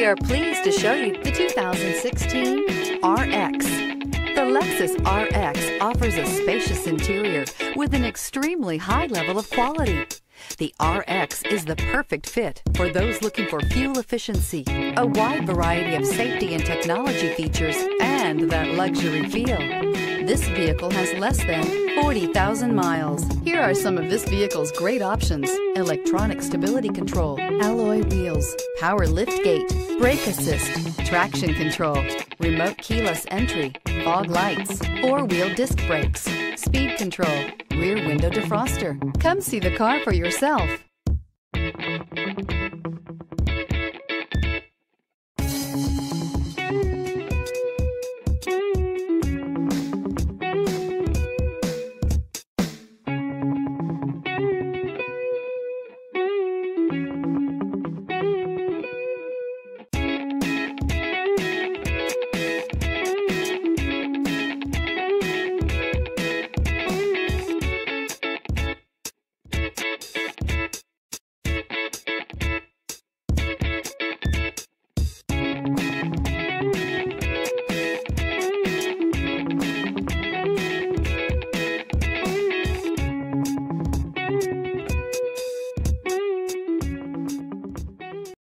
We are pleased to show you the 2016 RX. The Lexus RX offers a spacious interior with an extremely high level of quality. The RX is the perfect fit for those looking for fuel efficiency, a wide variety of safety and technology features, and that luxury feel. This vehicle has less than 40,000 miles. Here are some of this vehicle's great options. Electronic stability control, alloy wheels, power lift gate, brake assist, traction control, remote keyless entry, fog lights, four-wheel disc brakes, speed control, rear window defroster. Come see the car for yourself.